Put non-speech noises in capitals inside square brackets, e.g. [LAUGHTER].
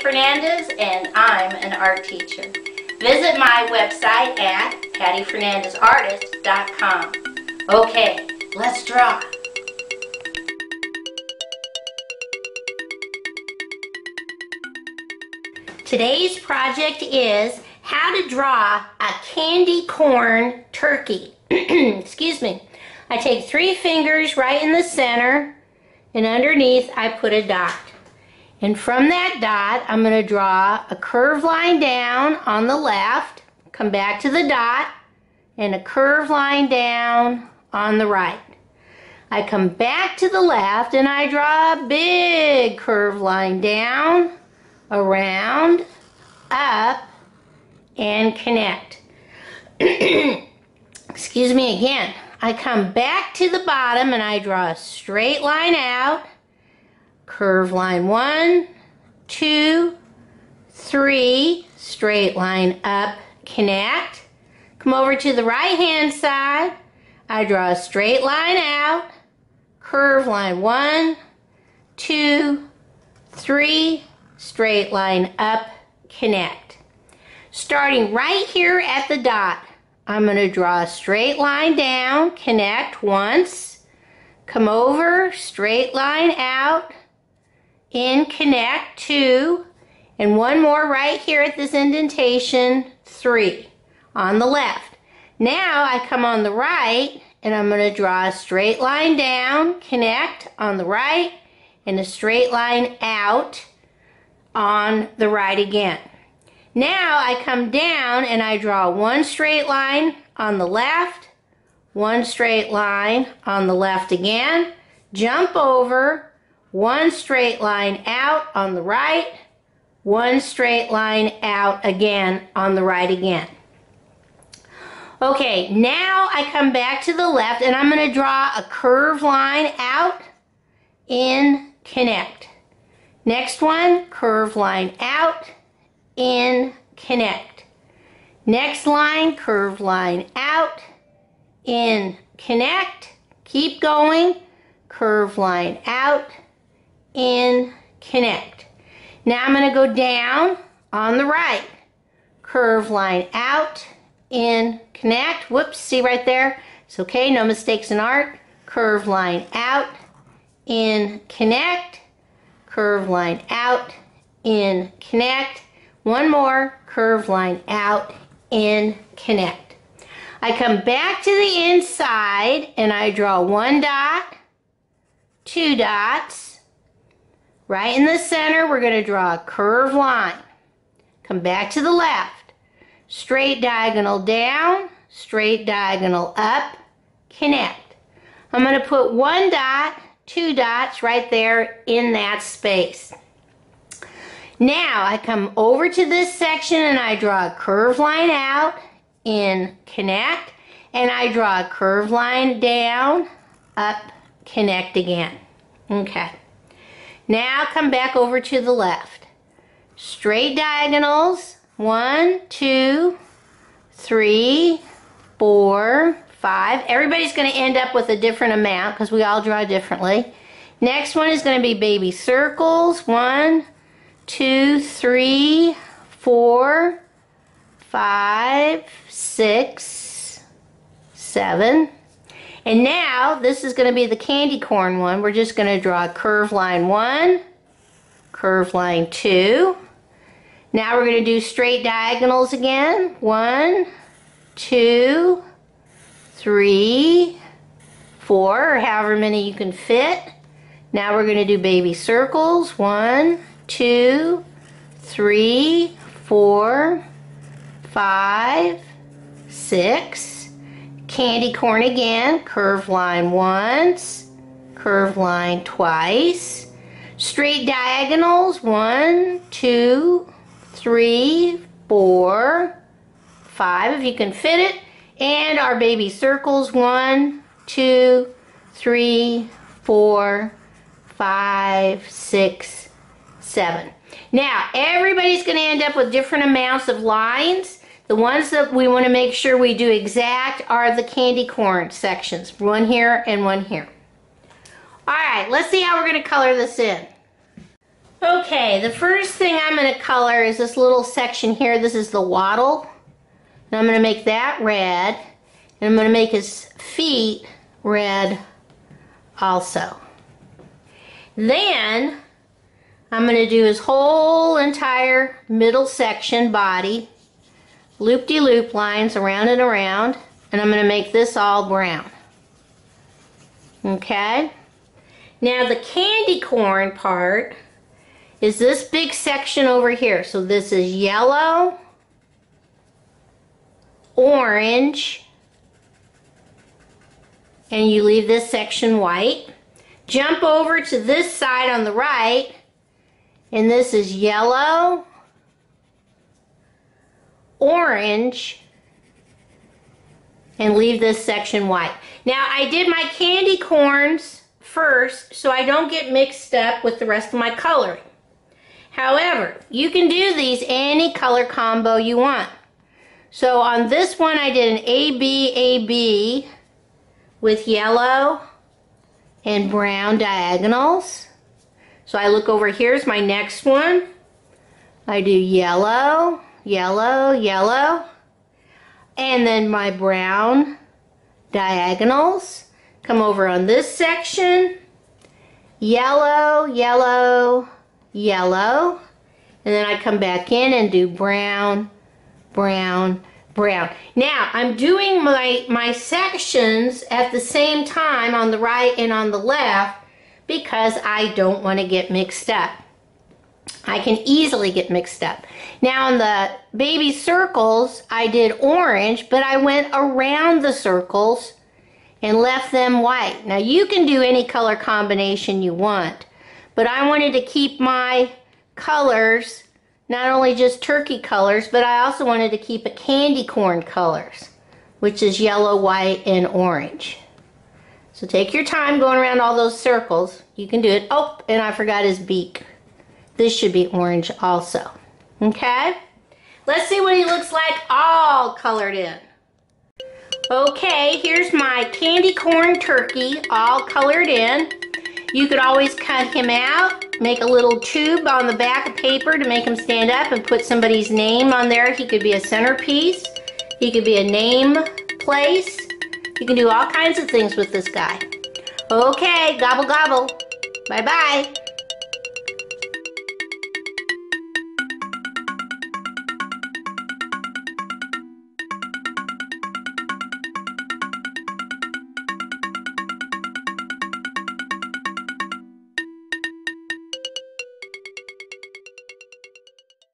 Fernandez and I'm an art teacher. Visit my website at pattyfernandezartist.com. Okay, let's draw. Today's project is how to draw a candy corn turkey. [CLEARS THROAT] Excuse me. I take three fingers right in the center and underneath I put a dot. And from that dot, I'm going to draw a curved line down on the left, come back to the dot, and a curved line down on the right. I come back to the left and I draw a big curved line down, around, up, and connect. [CLEARS THROAT] Excuse me again. I come back to the bottom and I draw a straight line out, curve line one, two, three, straight line up, connect. Come over to the right hand side. I draw a straight line out, curve line one, two, three, straight line up, connect. Starting right here at the dot, I'm going to draw a straight line down, connect once, come over, straight line out, in, connect, two, and one more right here at this indentation, three, on the left. Now I come on the right, and I'm going to draw a straight line down, connect on the right, and a straight line out on the right again. Now I come down and I draw one straight line on the left, one straight line on the left again, jump over, one straight line out on the right, one straight line out again on the right again. Okay, now I come back to the left and I'm going to draw a curved line out, in, connect. Next one, curved line out, in, connect. Next line, curved line out, in, connect. Keep going, curved line out, in, connect. Now I'm going to go down on the right. Curve line out, in, connect. Whoops, see right there? It's okay, no mistakes in art. Curve line out, in, connect. Curve line out, in, connect. One more, curve line out, in, connect. I come back to the inside and I draw one dot, two dots. Right in the center, we're going to draw a curved line. Come back to the left. Straight diagonal down, straight diagonal up, connect. I'm going to put one dot, two dots right there in that space. Now I come over to this section and I draw a curved line out in connect and I draw a curved line down, up, connect again. Okay. Now come back over to the left. Straight diagonals, one, two, three, four, five. Everybody's going to end up with a different amount because we all draw differently. Next one is going to be baby circles. One, two, three, four, five, six, seven. And now this is going to be the candy corn one. We're just going to draw a curve line one, curve line two. Now we're going to do straight diagonals again. One, two, three, four, or however many you can fit. Now we're going to do baby circles. One, two, three, four, five, six. Candy corn again, curve line once, curve line twice. Straight diagonals, one, two, three, four, five if you can fit it. And our baby circles, one, two, three, four, five, six, seven. Now, everybody's going to end up with different amounts of lines. The ones that we want to make sure we do exact are the candy corn sections. One here and one here. All right, let's see how we're going to color this in. Okay, the first thing I'm going to color is this little section here. This is the wattle. And I'm going to make that red. And I'm going to make his feet red also. Then I'm going to do his whole entire middle section body, loop-de-loop -loop lines around and around, and I'm going to make this all brown. Okay? Now the candy corn part is this big section over here. So this is yellow, orange, and you leave this section white. Jump over to this side on the right, and this is yellow, orange, and leave this section white. Now I did my candy corns first so I don't get mixed up with the rest of my coloring. However, you can do these any color combo you want. So on this one I did an AB, AB with yellow and brown diagonals. So I look over, here's my next one. I do yellow, yellow, yellow, and then my brown diagonals. Come over on this section, yellow, yellow, yellow, and then I come back in and do brown, brown, brown. Now, I'm doing my, my sections at the same time on the right and on the left because I don't want to get mixed up. I can easily get mixed up. Now in the baby circles, I did orange, but I went around the circles and left them white. Now you can do any color combination you want, but I wanted to keep my colors not only just turkey colors, but I also wanted to keep a candy corn colors, which is yellow, white, and orange. So take your time going around all those circles. You can do it. Oh, and I forgot his beak. This should be orange also. Okay? Let's see what he looks like all colored in. Okay, here's my candy corn turkey all colored in. You could always cut him out, make a little tube on the back of paper to make him stand up and put somebody's name on there. He could be a centerpiece. He could be a name place. You can do all kinds of things with this guy. Okay, gobble gobble. Bye-bye.